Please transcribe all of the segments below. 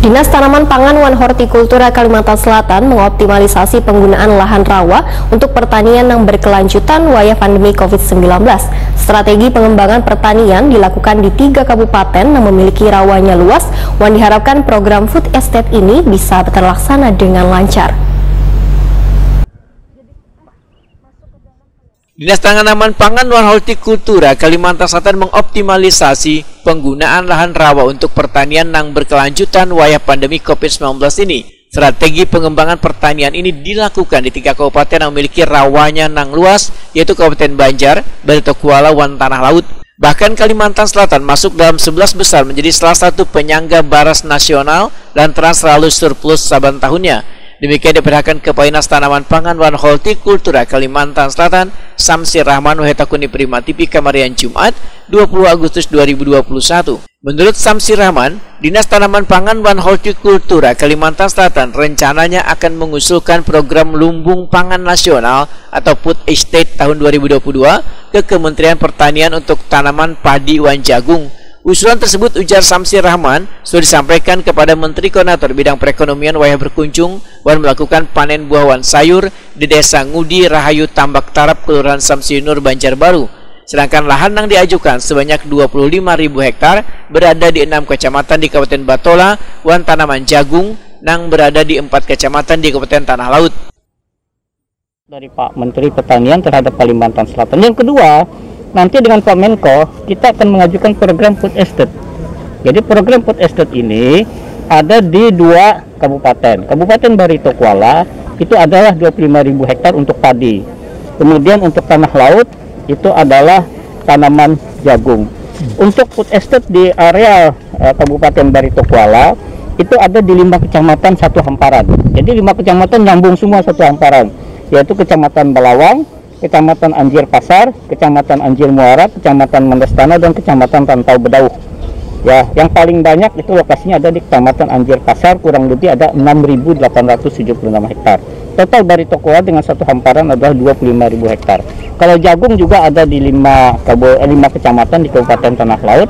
Dinas Tanaman Pangan Wan Hortikultura Kalimantan Selatan mengoptimalisasi penggunaan lahan rawa untuk pertanian yang berkelanjutan wayah pandemi COVID-19. Strategi pengembangan pertanian dilakukan di tiga kabupaten yang memiliki rawanya luas, Wan diharapkan program food estate ini bisa terlaksana dengan lancar. Dinas Tanaman Pangan Wan Hortikultura Kalimantan Selatan mengoptimalisasi penggunaan lahan rawa untuk pertanian yang berkelanjutan wayah pandemi COVID-19 ini. Strategi pengembangan pertanian ini dilakukan di tiga kabupaten yang memiliki rawanya nang luas, yaitu Kabupaten Banjar, Barito Kuala, Wan Tanah Laut. Bahkan Kalimantan Selatan masuk dalam 11 besar menjadi salah satu penyangga baras nasional dan trans surplus saban tahunnya. Demikian diperhatikan Kepala Dinas Tanaman Pangan Wan Kultura Kalimantan Selatan, Samsir Rahman Wehetakuni Prima TV Kamarian Jumat 20 Agustus 2021. Menurut Samsir Rahman, Dinas Tanaman Pangan Wan Kultura Kalimantan Selatan rencananya akan mengusulkan program lumbung pangan nasional atau Food Estate tahun 2022 ke Kementerian Pertanian untuk tanaman padi wan jagung Usulan tersebut ujar Samsir Rahman sudah disampaikan kepada Menteri Koordinator Bidang Perekonomian Wayah Berkunjung dan melakukan panen buah sayur di Desa Ngudi Rahayu Tambak Tarap Kelurahan Samsiunur Banjarbaru. Sedangkan lahan yang diajukan sebanyak 25.000 hektar berada di enam kecamatan di Kabupaten Batola, Wan Tanaman Jagung, yang berada di empat kecamatan di Kabupaten Tanah Laut. Dari Pak Menteri Pertanian terhadap Kalimantan Selatan. Yang kedua, nanti dengan Pak Menko kita akan mengajukan program food estate. Jadi program food estate ini ada di dua kabupaten. Kabupaten Barito Kuala itu adalah 25.000 hektar untuk padi. Kemudian untuk tanah laut itu adalah tanaman jagung. Untuk food estate di area uh, Kabupaten Barito Kuala itu ada di lima kecamatan satu hamparan. Jadi lima kecamatan nyambung semua satu hamparan, yaitu Kecamatan Belawang, Kecamatan Anjir Pasar, Kecamatan Anjir Muara, Kecamatan Mendestana, dan Kecamatan Tantau Bedauh. Ya, yang paling banyak itu lokasinya ada di Kecamatan Anjir Pasar, kurang lebih ada 6.876 hektar. Total Barito Tokoa dengan satu hamparan adalah 25.000 hektar. Kalau jagung juga ada di 5, kabo, 5 eh, kecamatan di Kabupaten Tanah Laut,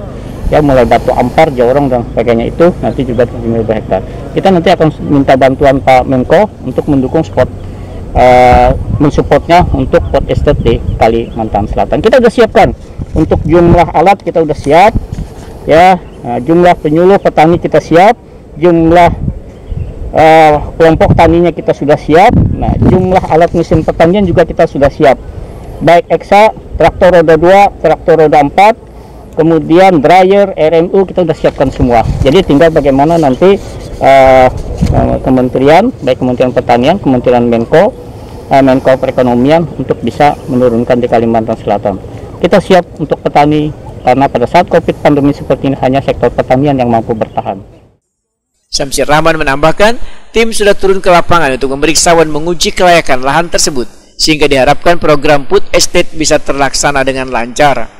ya mulai Batu Ampar, Jaurong dan sebagainya itu nanti juga 25.000 hektar. Kita nanti akan minta bantuan Pak Menko untuk mendukung spot uh, mensupportnya untuk pot estate di Kalimantan Selatan. Kita sudah siapkan untuk jumlah alat kita sudah siap, ya nah, jumlah penyuluh petani kita siap, jumlah uh, kelompok taninya kita sudah siap, nah jumlah alat mesin pertanian juga kita sudah siap, baik eksa, traktor roda 2, traktor roda 4, kemudian dryer, RMU kita sudah siapkan semua. Jadi tinggal bagaimana nanti uh, kementerian, baik Kementerian Pertanian, Kementerian Menko, uh, Menko Perekonomian untuk bisa menurunkan di Kalimantan Selatan. Kita siap untuk petani karena pada saat COVID pandemi seperti ini hanya sektor pertanian yang mampu bertahan. Syamsir Rahman menambahkan, tim sudah turun ke lapangan untuk memeriksa dan menguji kelayakan lahan tersebut, sehingga diharapkan program Put Estate bisa terlaksana dengan lancar.